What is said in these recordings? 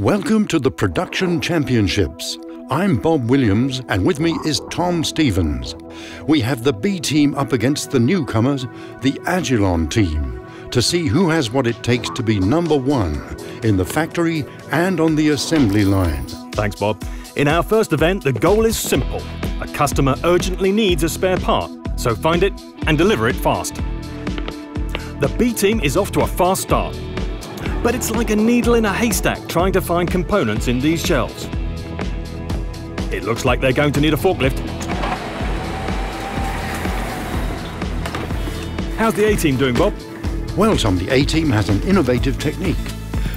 Welcome to the Production Championships. I'm Bob Williams, and with me is Tom Stevens. We have the B team up against the newcomers, the Agilon team, to see who has what it takes to be number one in the factory and on the assembly line. Thanks, Bob. In our first event, the goal is simple. A customer urgently needs a spare part, so find it and deliver it fast. The B team is off to a fast start. But it's like a needle in a haystack trying to find components in these shelves. It looks like they're going to need a forklift. How's the A-team doing, Bob? Well, Tom, the A-team has an innovative technique.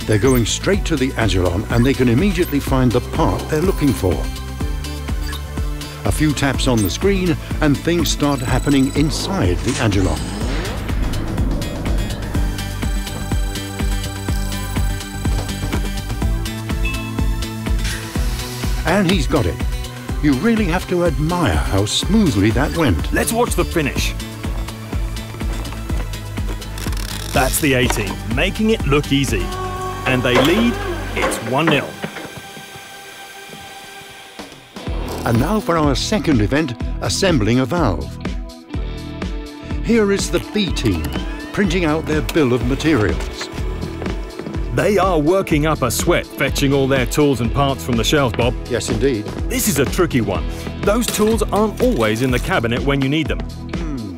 They're going straight to the Agilon and they can immediately find the part they're looking for. A few taps on the screen and things start happening inside the Agilon. And he's got it. You really have to admire how smoothly that went. Let's watch the finish. That's the A-team, making it look easy. And they lead, it's 1-0. And now for our second event, assembling a valve. Here is the B team, printing out their bill of materials. They are working up a sweat fetching all their tools and parts from the shelves, Bob. Yes, indeed. This is a tricky one. Those tools aren't always in the cabinet when you need them. Hmm.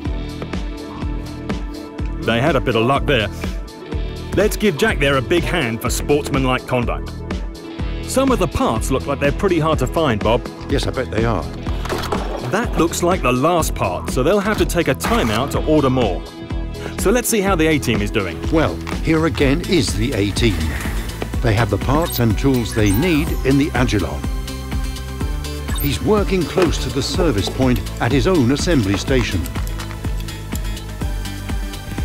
They had a bit of luck there. Let's give Jack there a big hand for sportsmanlike conduct. Some of the parts look like they're pretty hard to find, Bob. Yes, I bet they are. That looks like the last part, so they'll have to take a timeout to order more. So let's see how the A-team is doing. Well, here again is the A-team. They have the parts and tools they need in the Agilon. He's working close to the service point at his own assembly station.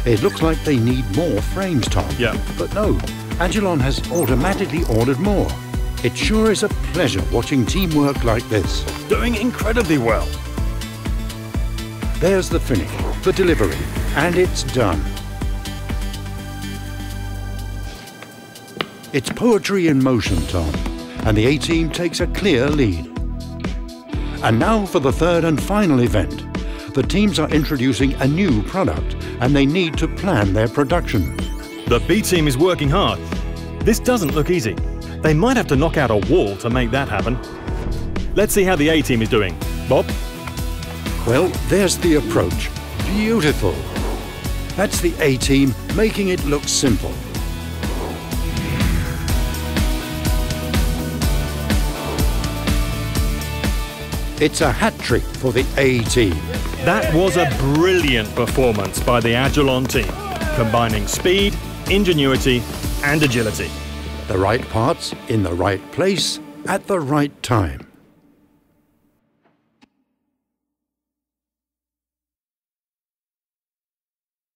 It looks like they need more frames, Tom. Yeah. But no, Agilon has automatically ordered more. It sure is a pleasure watching teamwork like this. Doing incredibly well. There's the finish, the delivery, and it's done. It's poetry in motion, Tom, and the A-team takes a clear lead. And now for the third and final event. The teams are introducing a new product, and they need to plan their production. The B team is working hard. This doesn't look easy. They might have to knock out a wall to make that happen. Let's see how the A team is doing. Bob? Well, there's the approach. Beautiful. That's the A-team making it look simple. It's a hat trick for the A-team. That was a brilliant performance by the Agilon team, combining speed, ingenuity, and agility. The right parts in the right place at the right time.